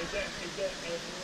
Is that, is that, uh,